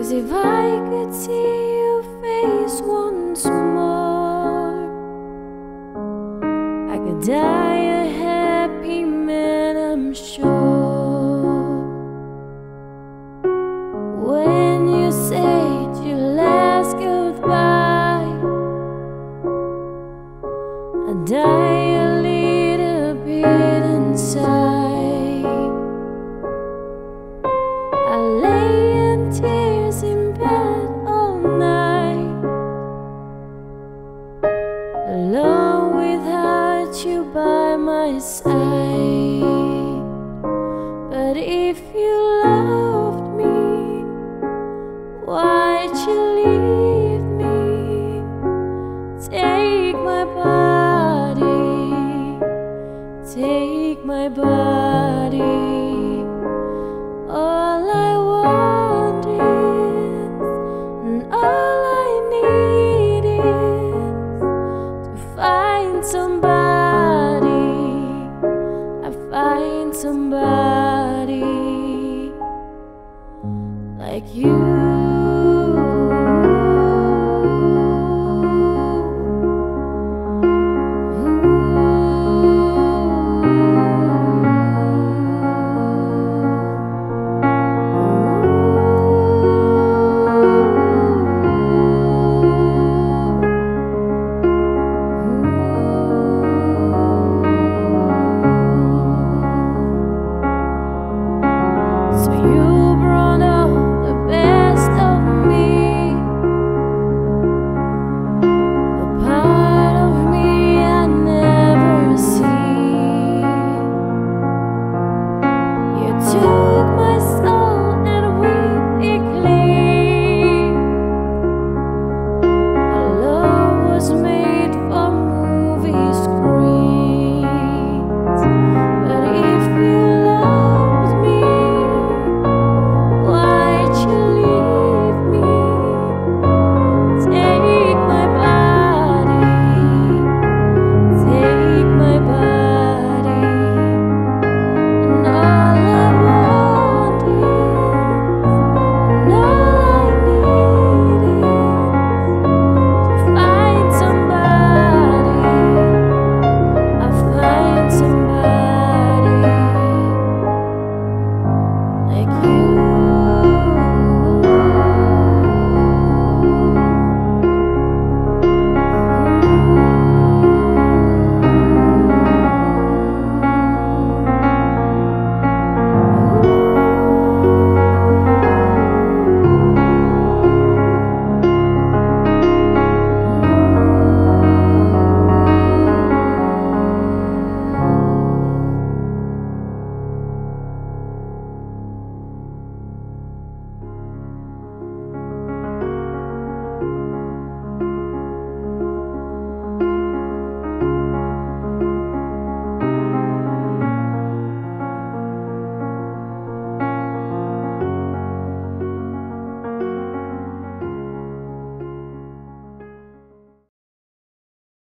Cause if I could see your face once more, I could die a happy man, I'm sure. Body. All I want is, and all I need is to find somebody. I find somebody like you. you.